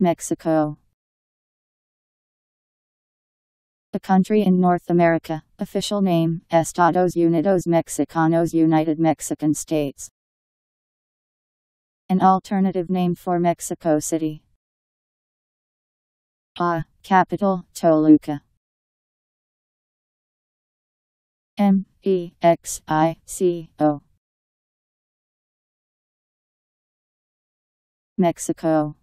Mexico. A country in North America. Official name Estados Unidos Mexicanos United Mexican States. An alternative name for Mexico City. A. Capital Toluca. M E X I C O. Mexico.